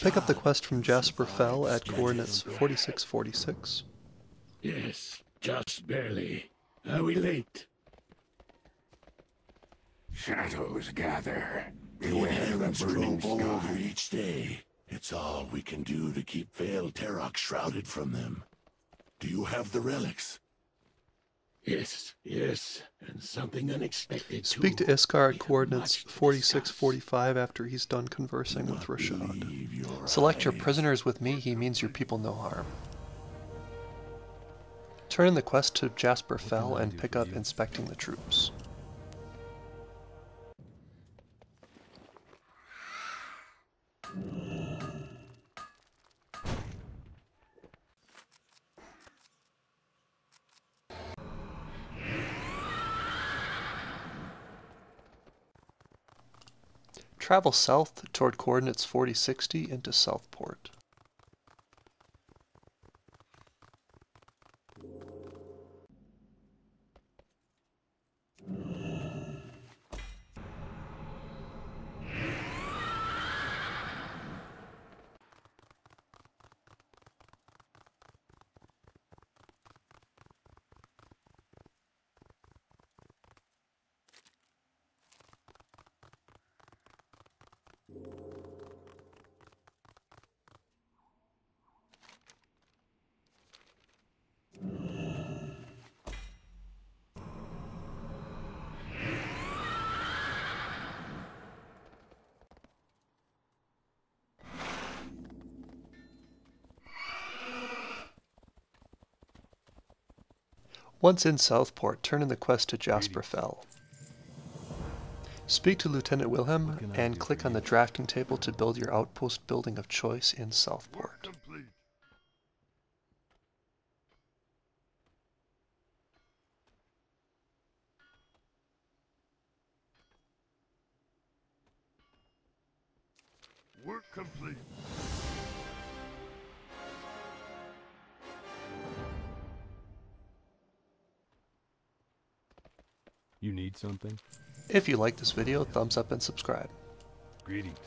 Pick up the quest from Jasper Fel at coordinates 4646. Yes, just barely. Are we late? Shadows gather. The Beware the inherents grow burning sky. each day. It's all we can do to keep Vale Terok shrouded from them. Do you have the relics? Yes, yes, and something unexpected Speak to too. Iskar We at coordinates much to 4645 after he's done conversing with Reshad. Your Select your prisoners with me, he means your people no harm. Turn in the quest to Jasper Fel and pick up inspecting the troops. Travel south toward coordinates 4060 into Southport. Once in Southport, turn in the quest to Jasper Fel. Speak to Lieutenant Willem and click on the drafting table to build your outpost building of choice in Southport. Work complete. You need something? If you like this video, thumbs up and subscribe. Greetings.